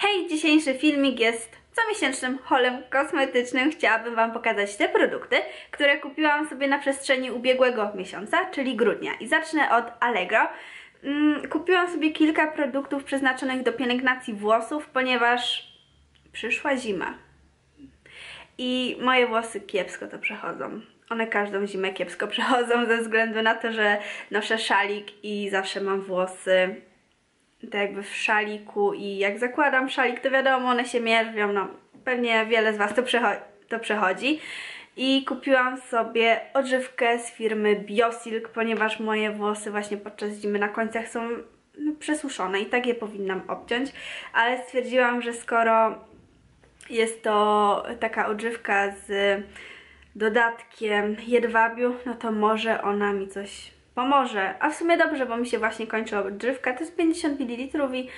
Hej, dzisiejszy filmik jest comiesięcznym holem kosmetycznym. Chciałabym Wam pokazać te produkty, które kupiłam sobie na przestrzeni ubiegłego miesiąca, czyli grudnia. I zacznę od Allegro. Mm, Kupiłam sobie kilka produktów przeznaczonych do pielęgnacji włosów, ponieważ przyszła zima. I moje włosy kiepsko to przechodzą. One każdą zimę kiepsko przechodzą ze względu na to, że noszę szalik i zawsze mam włosy tak jakby w szaliku i jak zakładam szalik, to wiadomo, one się mierzwią, no pewnie wiele z Was to, przecho to przechodzi. I kupiłam sobie odżywkę z firmy Biosilk, ponieważ moje włosy właśnie podczas zimy na końcach są no, przesuszone i tak je powinnam obciąć, ale stwierdziłam, że skoro jest to taka odżywka z dodatkiem jedwabiu, no to może ona mi coś pomoże. A w sumie dobrze, bo mi się właśnie kończy odżywka. To jest 50 ml i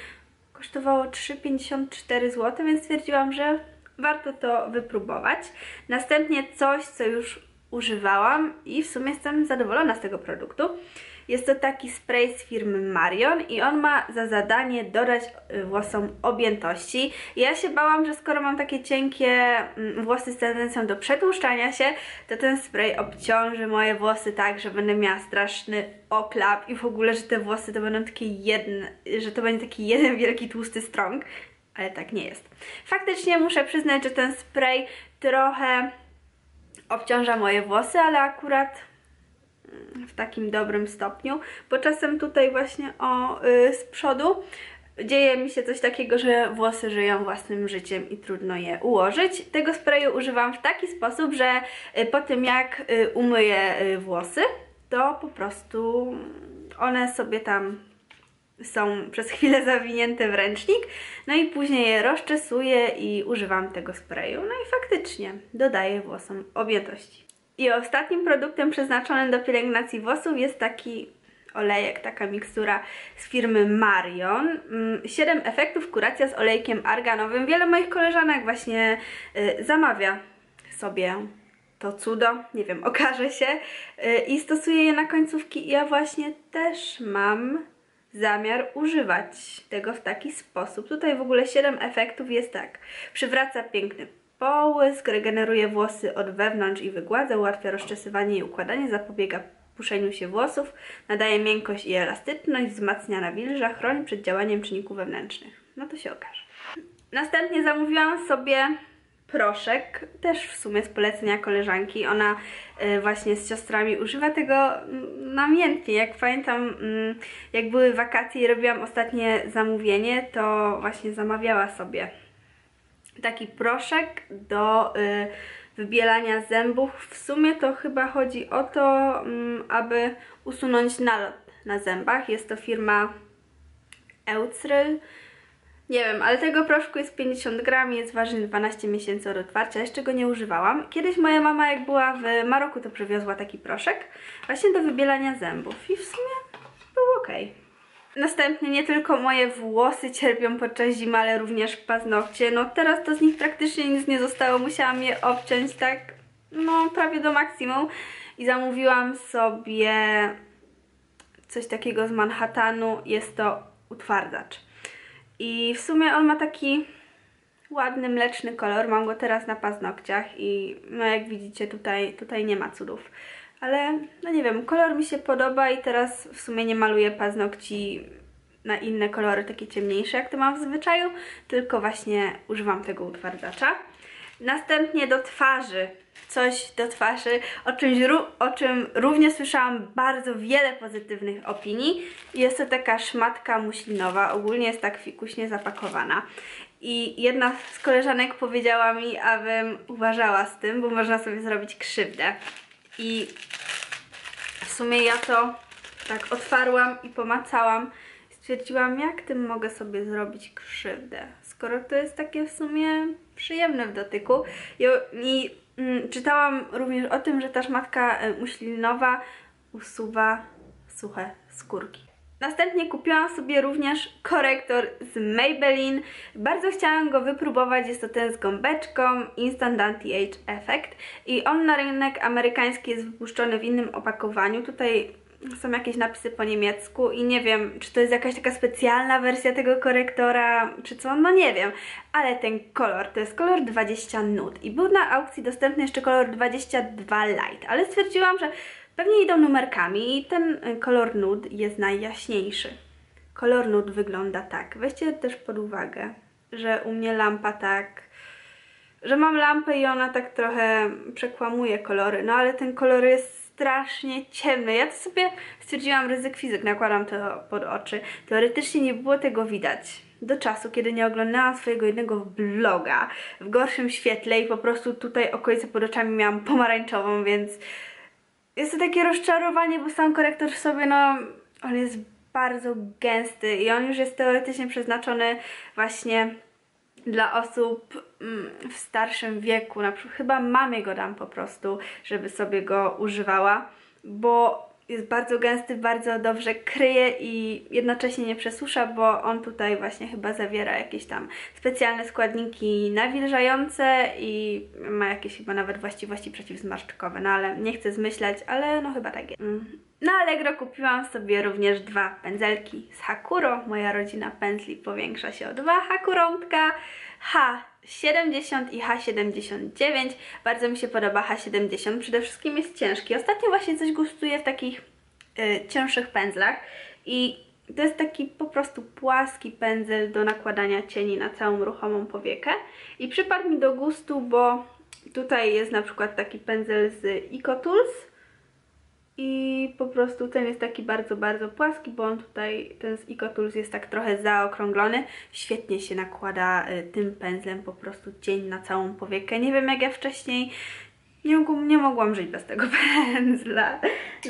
kosztowało 3,54 zł, więc stwierdziłam, że warto to wypróbować. Następnie coś, co już używałam i w sumie jestem zadowolona z tego produktu. Jest to taki spray z firmy Marion i on ma za zadanie dodać y, włosom objętości. Ja się bałam, że skoro mam takie cienkie mm, włosy z tendencją do przetłuszczania się, to ten spray obciąży moje włosy tak, że będę miała straszny oklap i w ogóle, że te włosy to będą takie jedne, że to będzie taki jeden wielki tłusty strąg, ale tak nie jest. Faktycznie muszę przyznać, że ten spray trochę obciąża moje włosy, ale akurat w takim dobrym stopniu, bo czasem tutaj właśnie o y, z przodu dzieje mi się coś takiego, że włosy żyją własnym życiem i trudno je ułożyć. Tego sprayu używam w taki sposób, że y, po tym jak y, umyję y, włosy, to po prostu one sobie tam są przez chwilę zawinięte w ręcznik, no i później je rozczesuję i używam tego sprayu. No i faktycznie dodaję włosom objętości. I ostatnim produktem przeznaczonym do pielęgnacji włosów jest taki olejek, taka mikstura z firmy Marion. 7 mm, efektów kuracja z olejkiem arganowym. Wiele moich koleżanek właśnie y, zamawia sobie to cudo, nie wiem, okaże się y, i stosuje je na końcówki. Ja właśnie też mam zamiar używać tego w taki sposób. Tutaj w ogóle 7 efektów jest tak. Przywraca piękny połysk, regeneruje włosy od wewnątrz i wygładza, ułatwia rozczesywanie i układanie, zapobiega puszeniu się włosów, nadaje miękkość i elastyczność, wzmacnia nawilża, chroni przed działaniem czynników wewnętrznych. No to się okaże. Następnie zamówiłam sobie proszek, też w sumie z polecenia koleżanki. Ona y, właśnie z siostrami używa tego mm, namiętnie. Jak pamiętam, y, jak były wakacje i robiłam ostatnie zamówienie, to właśnie zamawiała sobie taki proszek do y, wybielania zębów. W sumie to chyba chodzi o to, mm, aby usunąć nalot na zębach. Jest to firma Eucryl. Nie wiem, ale tego proszku jest 50 gram, jest ważny 12 miesięcy od otwarcia, jeszcze go nie używałam. Kiedyś moja mama jak była w Maroku to przywiozła taki proszek właśnie do wybielania zębów i w sumie był ok. Następnie nie tylko moje włosy cierpią podczas zimy, ale również paznokcie. No teraz to z nich praktycznie nic nie zostało, musiałam je obciąć tak no prawie do maksimum. I zamówiłam sobie coś takiego z Manhattanu, jest to utwardzacz. I w sumie on ma taki ładny, mleczny kolor, mam go teraz na paznokciach i no jak widzicie tutaj, tutaj nie ma cudów ale no nie wiem, kolor mi się podoba i teraz w sumie nie maluję paznokci na inne kolory, takie ciemniejsze jak to mam w zwyczaju, tylko właśnie używam tego utwardzacza. Następnie do twarzy, coś do twarzy, o, czymś, o czym również słyszałam bardzo wiele pozytywnych opinii. Jest to taka szmatka muślinowa, ogólnie jest tak fikuśnie zapakowana. I jedna z koleżanek powiedziała mi, abym uważała z tym, bo można sobie zrobić krzywdę. I w sumie ja to tak otwarłam i pomacałam. Stwierdziłam, jak tym mogę sobie zrobić krzywdę, skoro to jest takie w sumie przyjemne w dotyku. I, i mm, czytałam również o tym, że ta szmatka e, muślinowa usuwa suche skórki. Następnie kupiłam sobie również korektor z Maybelline. Bardzo chciałam go wypróbować, jest to ten z gąbeczką Instant Anti-Age Effect i on na rynek amerykański jest wypuszczony w innym opakowaniu. Tutaj są jakieś napisy po niemiecku i nie wiem, czy to jest jakaś taka specjalna wersja tego korektora, czy co, no nie wiem. Ale ten kolor, to jest kolor 20 Nude i był na aukcji dostępny jeszcze kolor 22 Light, ale stwierdziłam, że pewnie idą numerkami i ten kolor Nude jest najjaśniejszy. Kolor Nude wygląda tak. Weźcie też pod uwagę, że u mnie lampa tak że mam lampę i ona tak trochę przekłamuje kolory, no ale ten kolor jest strasznie ciemny. Ja to sobie stwierdziłam ryzyk fizyk, nakładam to pod oczy. Teoretycznie nie było tego widać do czasu, kiedy nie oglądałam swojego jednego vloga w gorszym świetle i po prostu tutaj okolice pod oczami miałam pomarańczową, więc jest to takie rozczarowanie, bo sam korektor w sobie, no, on jest bardzo gęsty i on już jest teoretycznie przeznaczony właśnie dla osób mm, w starszym wieku, na przykład chyba mamie go dam po prostu, żeby sobie go używała, bo jest bardzo gęsty, bardzo dobrze kryje i jednocześnie nie przesusza, bo on tutaj właśnie chyba zawiera jakieś tam specjalne składniki nawilżające i ma jakieś chyba nawet właściwości przeciwzmarszczkowe, no ale nie chcę zmyślać, ale no chyba tak jest. Mm. Na Allegro kupiłam sobie również dwa pędzelki z Hakuro. Moja rodzina pędzli powiększa się o dwa. Hakurątka H70 i H79. Bardzo mi się podoba H70. Przede wszystkim jest ciężki. Ostatnio właśnie coś gustuję w takich y, cięższych pędzlach i to jest taki po prostu płaski pędzel do nakładania cieni na całą ruchomą powiekę i przypadł mi do gustu, bo tutaj jest na przykład taki pędzel z EcoTools i po prostu ten jest taki bardzo, bardzo płaski, bo on tutaj, ten z EcoTools jest tak trochę zaokrąglony. Świetnie się nakłada y, tym pędzlem po prostu cień na całą powiekę. Nie wiem jak ja wcześniej nie, mogłam, nie mogłam żyć bez tego pędzla.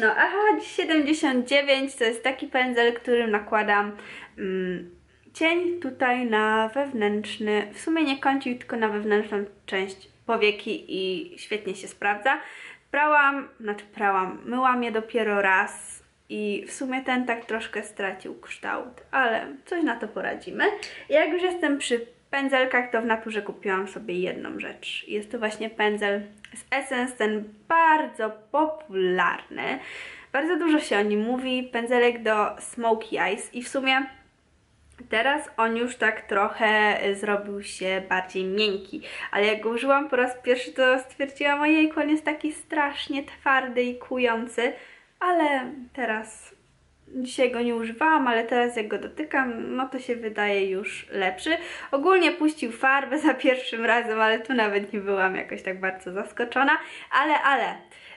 No, aha, 79 to jest taki pędzel, którym nakładam mm, cień tutaj na wewnętrzny, w sumie nie kącik, tylko na wewnętrzną część powieki i świetnie się sprawdza. Prałam, znaczy prałam, myłam je dopiero raz i w sumie ten tak troszkę stracił kształt, ale coś na to poradzimy. Jak już jestem przy pędzelkach, to w naturze kupiłam sobie jedną rzecz. Jest to właśnie pędzel z Essence, ten bardzo popularny. Bardzo dużo się o nim mówi, pędzelek do Smoky Eyes i w sumie Teraz on już tak trochę y, zrobił się bardziej miękki, ale jak go użyłam po raz pierwszy, to stwierdziłam, ojej, on jest taki strasznie twardy i kujący, ale teraz, dzisiaj go nie używałam, ale teraz jak go dotykam, no to się wydaje już lepszy. Ogólnie puścił farbę za pierwszym razem, ale tu nawet nie byłam jakoś tak bardzo zaskoczona, ale, ale...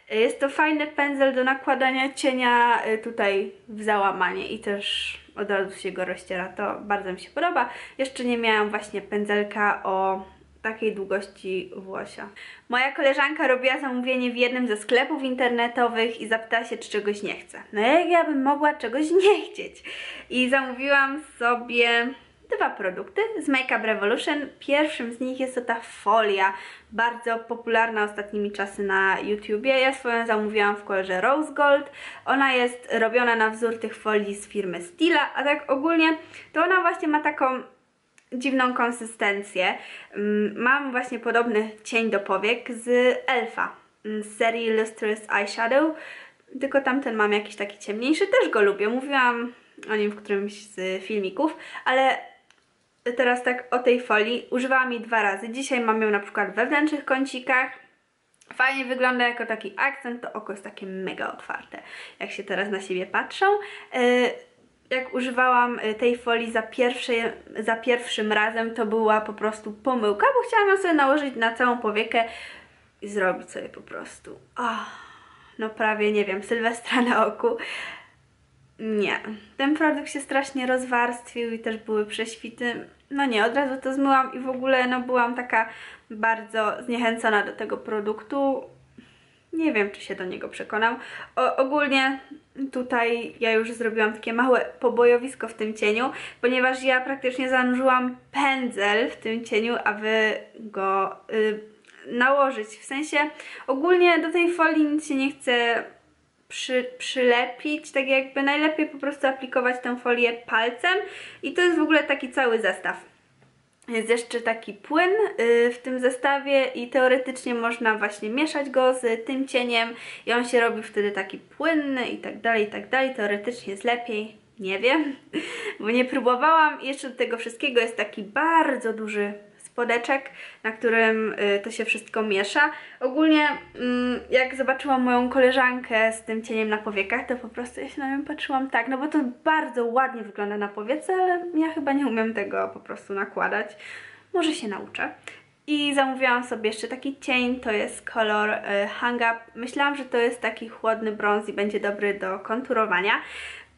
Jest to fajny pędzel do nakładania cienia y, tutaj w załamanie i też od razu się go rozciera. To bardzo mi się podoba. Jeszcze nie miałam właśnie pędzelka o takiej długości włosia. Moja koleżanka robiła zamówienie w jednym ze sklepów internetowych i zapytała się, czy czegoś nie chce. No jak ja bym mogła czegoś nie chcieć? I zamówiłam sobie dwa produkty z Makeup Revolution. Pierwszym z nich jest to ta folia, bardzo popularna ostatnimi czasy na YouTubie. Ja swoją zamówiłam w kolorze Rose Gold. Ona jest robiona na wzór tych folii z firmy Stila, a tak ogólnie to ona właśnie ma taką dziwną konsystencję. Mm, mam właśnie podobny cień do powiek z Elfa mm, z serii Lustrous Eyeshadow, tylko tamten mam jakiś taki ciemniejszy, też go lubię. Mówiłam o nim w którymś z filmików, ale teraz tak o tej folii. Używałam jej dwa razy. Dzisiaj mam ją na przykład w wewnętrznych kącikach. Fajnie wygląda jako taki akcent, to oko jest takie mega otwarte, jak się teraz na siebie patrzą. E, jak używałam e, tej folii za, pierwszy, za pierwszym razem, to była po prostu pomyłka, bo chciałam ją sobie nałożyć na całą powiekę i zrobić sobie po prostu, oh, no prawie, nie wiem, Sylwestra na oku. Nie. Ten produkt się strasznie rozwarstwił i też były prześwity. No nie, od razu to zmyłam i w ogóle no byłam taka bardzo zniechęcona do tego produktu. Nie wiem, czy się do niego przekonam. O, ogólnie tutaj ja już zrobiłam takie małe pobojowisko w tym cieniu, ponieważ ja praktycznie zanurzyłam pędzel w tym cieniu, aby go y, nałożyć. W sensie ogólnie do tej folii nic się nie chce przy, przylepić, tak jakby najlepiej po prostu aplikować tę folię palcem i to jest w ogóle taki cały zestaw. Jest jeszcze taki płyn y, w tym zestawie i teoretycznie można właśnie mieszać go z tym cieniem i on się robi wtedy taki płynny i tak dalej, i tak dalej. Teoretycznie jest lepiej, nie wiem, bo nie próbowałam. Jeszcze do tego wszystkiego jest taki bardzo duży spodeczek, na którym y, to się wszystko miesza. Ogólnie mm, jak zobaczyłam moją koleżankę z tym cieniem na powiekach, to po prostu ja się na nią patrzyłam tak, no bo to bardzo ładnie wygląda na powiece, ale ja chyba nie umiem tego po prostu nakładać. Może się nauczę. I zamówiłam sobie jeszcze taki cień, to jest kolor y, Hang Up. Myślałam, że to jest taki chłodny brąz i będzie dobry do konturowania.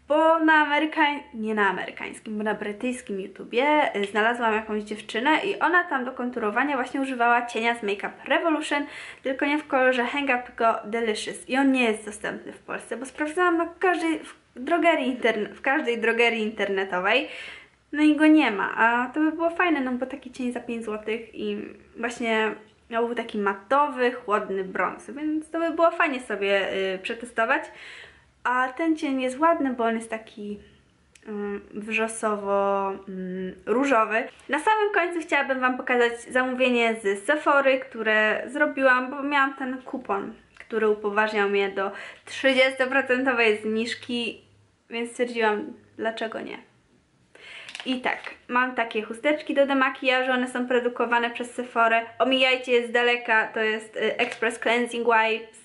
Bo na amerykań... nie na amerykańskim, bo na brytyjskim YouTubie y, znalazłam jakąś dziewczynę i ona tam do konturowania właśnie używała cienia z Makeup Revolution, tylko nie w kolorze Hang Up, tylko Delicious. I on nie jest dostępny w Polsce, bo sprawdzałam na każdej, w, drogerii interne, w każdej drogerii internetowej, no i go nie ma, a to by było fajne, no bo taki cień za 5 zł i właśnie miał był taki matowy, chłodny brąz, więc to by było fajnie sobie y, przetestować. A ten cień jest ładny, bo on jest taki um, wrzosowo-różowy. Na samym końcu chciałabym Wam pokazać zamówienie z Sephory, które zrobiłam, bo miałam ten kupon, który upoważniał mnie do 30% zniżki, więc stwierdziłam, dlaczego nie. I tak, mam takie chusteczki do demakijażu, one są produkowane przez Sephora. Omijajcie je z daleka, to jest y, Express Cleansing Wipes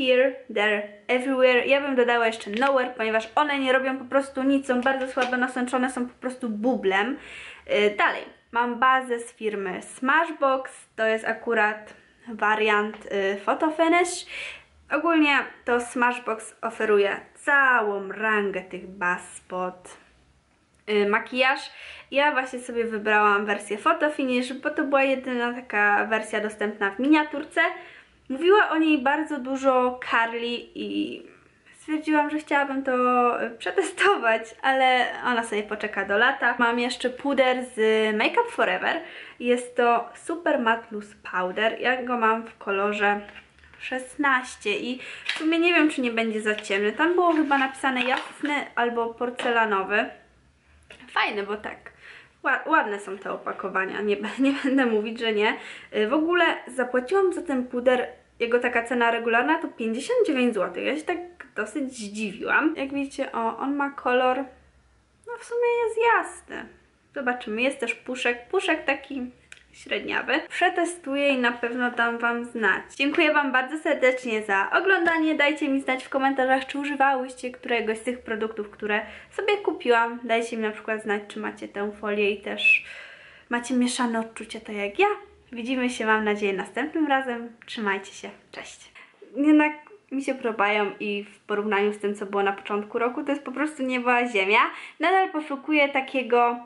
here, there, everywhere. Ja bym dodała jeszcze nowhere, ponieważ one nie robią po prostu nic, są bardzo słabo nasączone, są po prostu bublem. Yy, dalej, mam bazę z firmy Smashbox, to jest akurat wariant yy, Photo Finish. Ogólnie to Smashbox oferuje całą rangę tych baz pod yy, makijaż. Ja właśnie sobie wybrałam wersję Photo Finish, bo to była jedyna taka wersja dostępna w miniaturce. Mówiła o niej bardzo dużo Carly i stwierdziłam, że chciałabym to przetestować, ale ona sobie poczeka do lata. Mam jeszcze puder z Make Up Forever. Jest to Super Matte Loose Powder. Ja go mam w kolorze 16 i w sumie nie wiem, czy nie będzie za ciemny. Tam było chyba napisane jasny albo porcelanowy. Fajny, bo tak Ładne są te opakowania, nie, nie będę mówić, że nie. W ogóle zapłaciłam za ten puder jego taka cena regularna to 59 zł. Ja się tak dosyć zdziwiłam. Jak widzicie, o, on ma kolor, no w sumie jest jasny. Zobaczymy, jest też puszek, puszek taki średniawy. Przetestuję i na pewno dam Wam znać. Dziękuję Wam bardzo serdecznie za oglądanie. Dajcie mi znać w komentarzach, czy używałyście któregoś z tych produktów, które sobie kupiłam. Dajcie mi na przykład znać, czy macie tę folię i też macie mieszane odczucia tak jak ja. Widzimy się, mam nadzieję, następnym razem. Trzymajcie się. Cześć. Jednak mi się podobają i w porównaniu z tym, co było na początku roku, to jest po prostu nieba ziemia. Nadal poszukuję takiego